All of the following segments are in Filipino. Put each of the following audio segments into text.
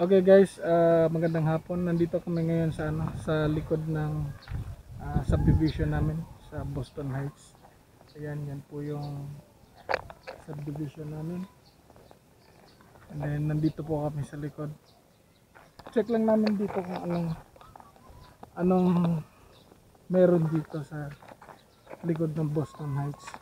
Okay guys, ah, magandang hapon. Nandito kami ngayon sa ano, sa likod ng ah, subdivision namin sa Boston Heights. Ayan, yan po yung subdivision namin. And then nandito po kami sa likod. Check lang namin dito kung anong anong meron dito sa likod ng Boston Heights.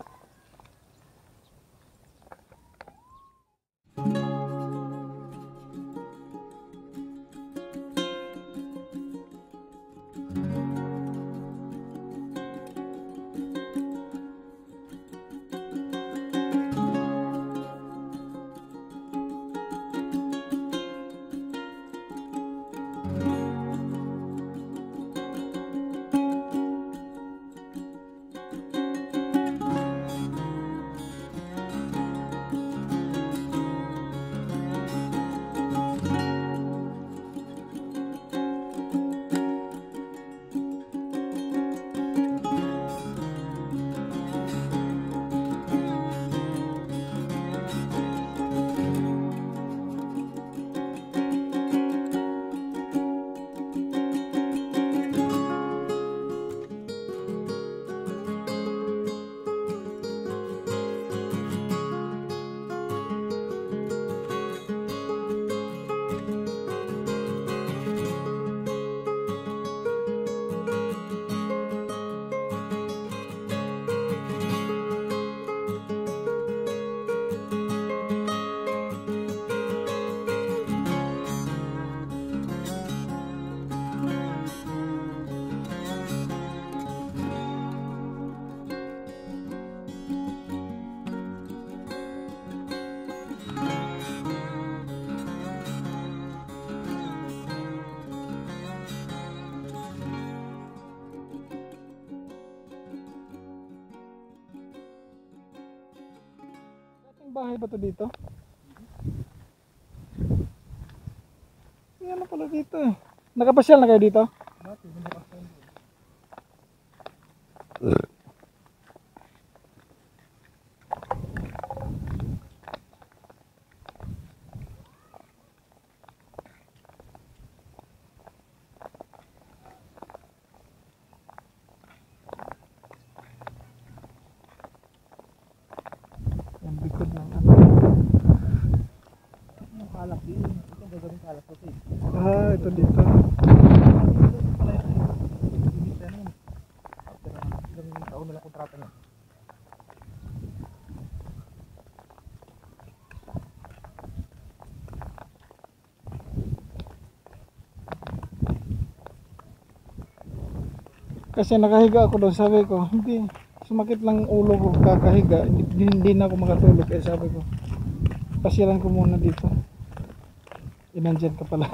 Bahay ba to dito? May ano pala dito eh. Nakapasyal na kayo dito? Yung likod ng ano. Yung kalak din. Ito ang gagawin kalak ko eh. Ah, ito dito. Ilang taon na lang kontrata niya. Kasi nakahiga ako doon, sabi ko, hindi, sumakit lang ulo ko kakahiga, hindi, hindi na ako makatulog. Kaya sabi ko, pasyalan ko muna dito. Inandyan ka pala.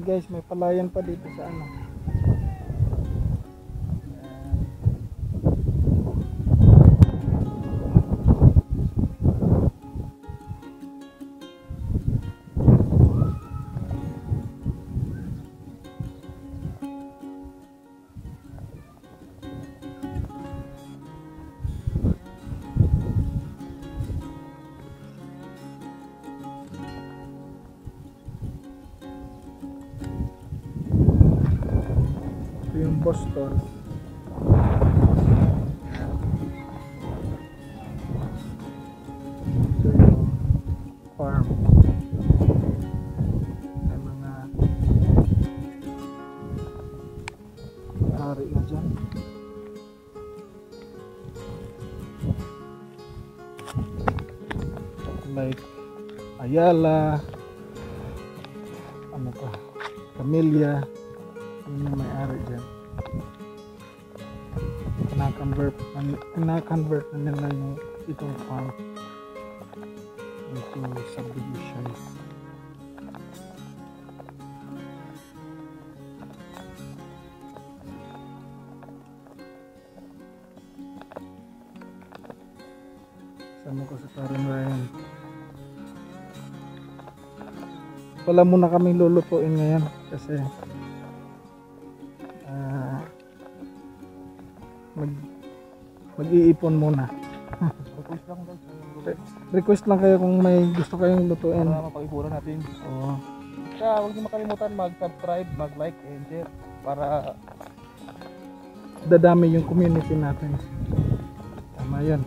Guys, may palayan pa dito sa ano. Yung Boston. Mga hari na dyan. Like Ayala, ano pa, Camellia, na-convert na-convert na nila yung itong farm into subdivisions. Sama ko sa parang Ryan? Wala muna kaming lulutuin ngayon kasi ah, mag mag-iipon muna. Request lang guys. Request lang kayo kung may gusto kayong lutuin. Para mapag-ipunan natin. Oo. Kaya huwag niyo makalimutan mag-subscribe, mag-like, and share. Para dadami yung community natin. Tama yan.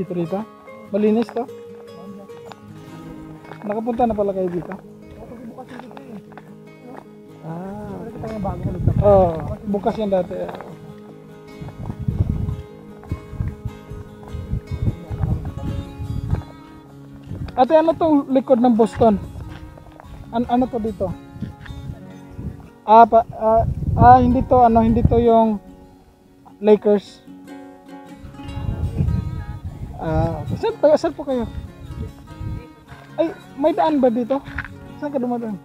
Dito rito? Malinis to? Nakapunta na pala kayo dito? Ah. Oh, bukas yan dati. Ate, ano tong likod ng Boston? An ano to dito? Ah, pa, ah, ah, hindi to, ano, hindi to yung Lakers. Ah, okay. saan, pa, saan po kayo? Ay, may daan ba dito? Saan ka dumadaan?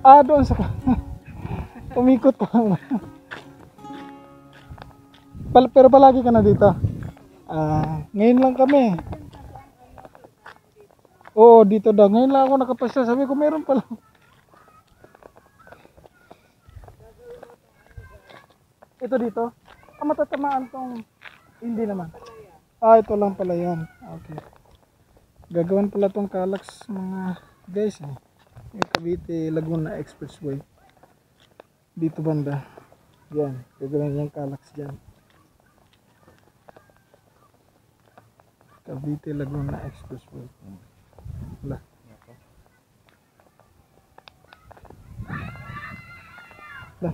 Ah, doon sa... Umikot pa. Pal pero palagi ka na dito. Ah, ngayon lang kami. Oo, dito daw. Ngayon lang ako nakapasya. Sabi ko, meron pala. Ito dito. Ah, matatamaan tong... Hindi naman. Ah, ito lang pala yan. Okay. Gagawin pala tong Calax mga guys eh. Yung Cavite Laguna Expressway. Dito banda. Yan. Gagawin yung Calax dyan. Cavite Laguna Expressway. Wala. Wala.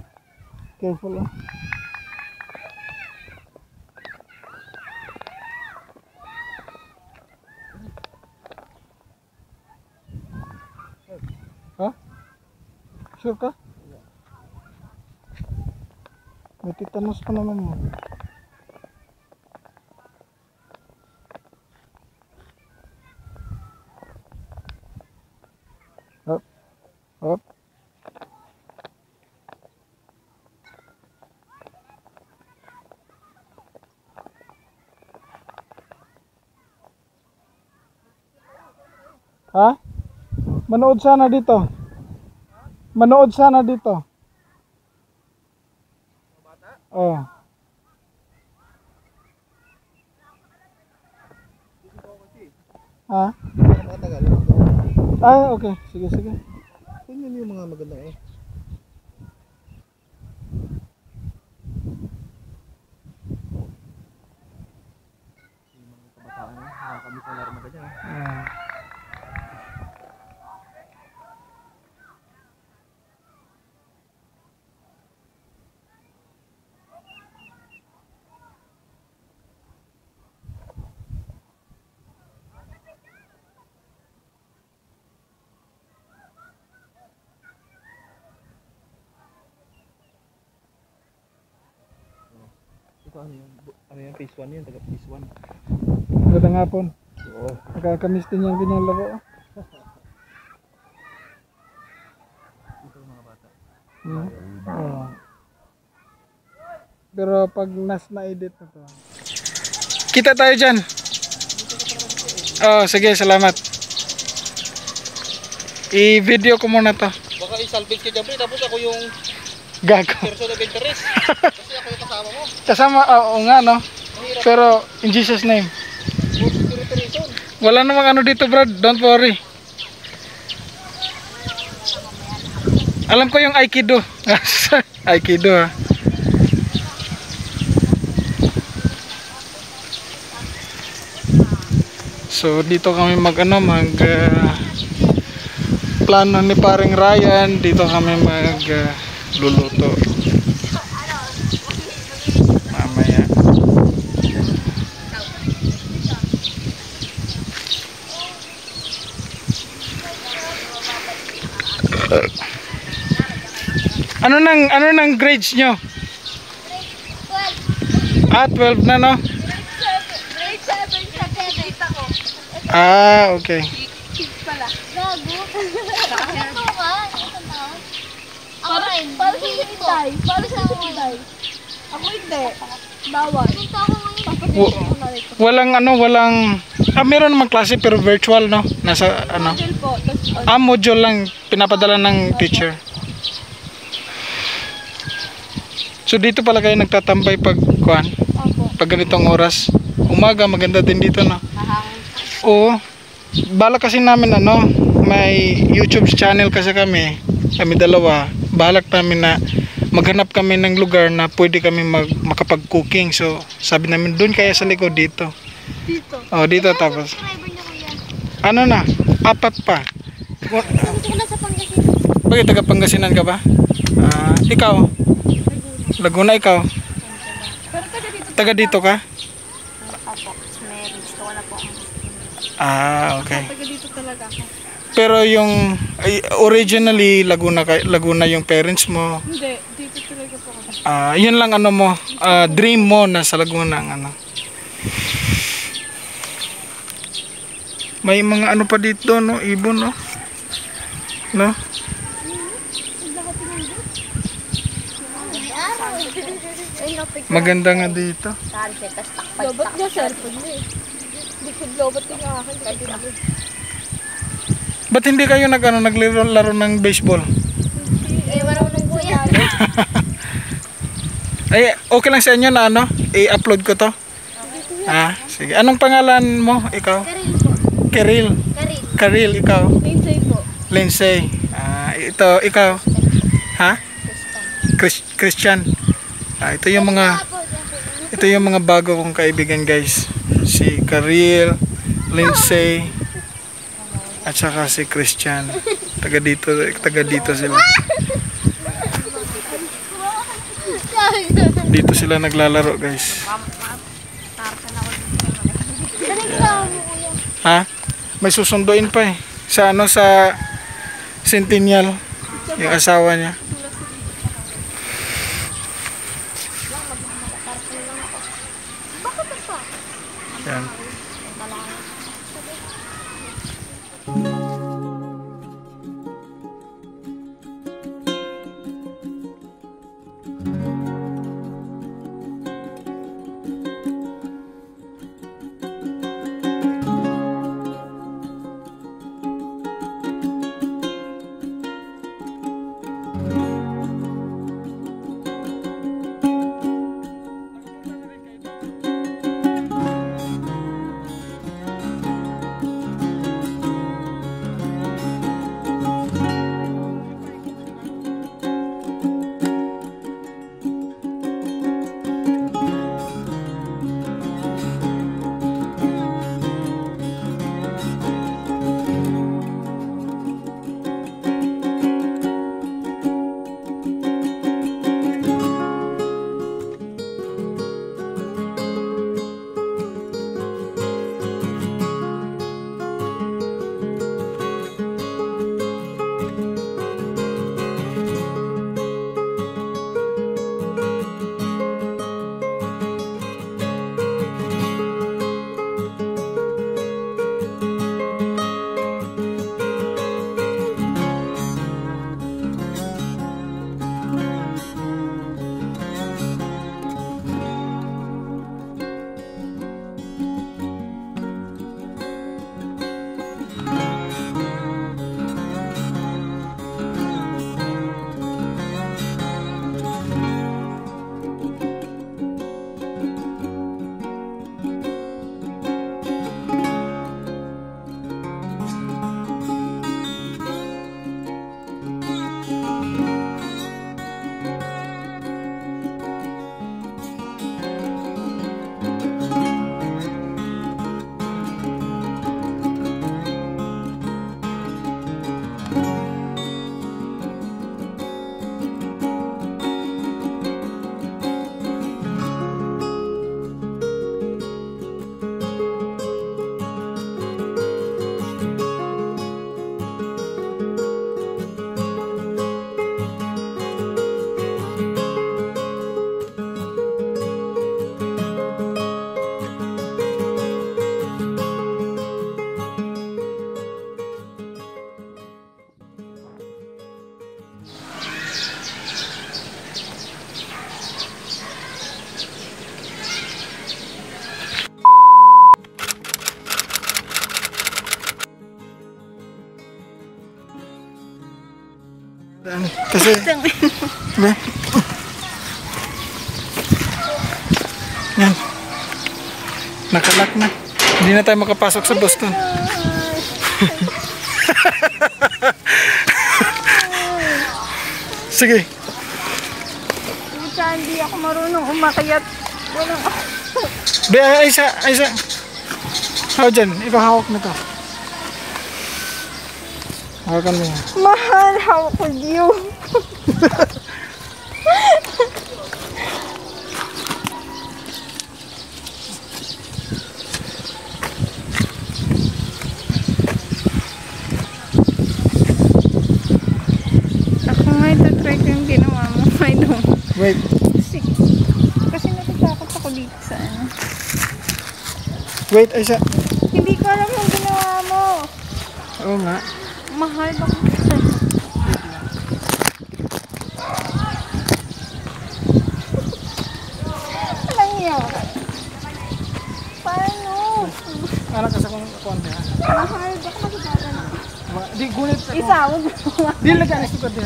Careful ah. Ha? Sure ka? May titanos pa naman mo. Hop. Hop. Ha? Manood sana dito. Manood sana dito. Oh. Ha? Ah, okay. Sige, sige. Yun yung mga magandang eh. Yung mga kabataan eh. Nakakamiss na laro maganda eh. Ah. Ito ano yun? Ano yan? Phase 1 yun. Taga phase 1. Magandang hapon. Oo. Nakakamiss din yung ganyang laro. Ito mga bata. Hmm? Oo. Pero pag nas na-edit na to. Kita tayo dyan. Oh, sige, salamat. I-video ko muna to. Baka i-salvage ka dyan pre. Tapos ako yung Gago. person of interest. Kasama mo. Kasama, ah, oo nga no. Pero in Jesus name. Wala namang ano dito, Brad. Don't worry. Alam ko yung Aikido. Aikido ah. So dito kami mag ano mag ah, plano ni paring Ryan dito kami mag ah, luluto. Ano nang ano nang grades nyo? Ah, 12 na no? Grade 7 sa Tita ko. Ah, okay. Kids pala. Gago. Ito ka? Ito na? Ako rin. Sa sa. Ako hindi. Bawal. Ito ako ngayon. Walang ano, walang Ah, meron namang klase pero virtual no? Nasa ano? Module po. Ah, module lang pinapadala ng teacher. So dito pala kayo nagtatambay pag kuan, Opo. pag ganitong oras. Umaga maganda din dito no. Oo. Bala kasi namin ano, may YouTube channel kasi kami. Kami dalawa. Balak namin na maghanap kami ng lugar na pwede kami mag, makapag-cooking. So, sabi namin doon kaya sa likod dito. Dito. Oh, dito tapos. Subscriber niyo kuya. Ano na? Apat pa. Gusto ko na sa Pangasinan. Bakit taga Pangasinan ka ba? Ah, ikaw? Laguna ikaw? Pero taga dito. Taga dito ka? Opo. May gusto ko na po. Ah, okay. Taga dito talaga ako. Pero yung ay, originally Laguna ka, Laguna yung parents mo. Hindi. Dito talaga po ako. Ah, yun lang ano mo, ah, dream mo na sa Laguna ang ano. May mga ano pa dito no, ibon no. No? Maganda nga dito. Lobat nga cellphone niya eh. Likod lobat yung akin. Ba't hindi kayo nag ano, naglaro laro ng baseball? Eh, po yan. Ay, okay lang sa inyo na ano, i-upload ko to. Ah, sige. Anong pangalan mo? Ikaw? Karil po. Keril. Karil. Karil, ikaw. Lindsay po. Lindsay. Ah, ito, ikaw. Ha? Chris, Christian. Ah, ito yung mga ito yung mga bago kong kaibigan, guys. Si Karil, Lindsay, at saka si Christian. Taga dito, taga dito sila. Dito sila naglalaro, guys. Ha? May susunduin pa eh. Sa ano sa Centennial yung asawa niya. Kasi, ba? Yan. Nakalak na. Hindi na tayo makapasok sa Boston. Sige. Pucha, hindi ako marunong umakyat. Walang Be, ay, isa, ay, isa. Hawak dyan. Ikaw hawak na to. Hawakan mo yan. Mahal, hawak ko diyo. Wait. Kasi, kasi natatakot ako dito sa ano. Wait, ay, isa. Hindi ko alam yung ginawa mo. Oo nga. Mahal ba Walang yan. Paano? Anak ka sa kong konti ha. Mahal, baka magkakaroon na. Wa- Di, gunit sa Isa, huwag mo. Di, lagyan na sa di.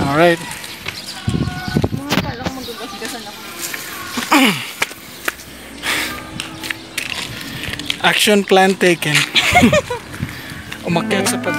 Aray. Action plan taken. Umakyat sa pag...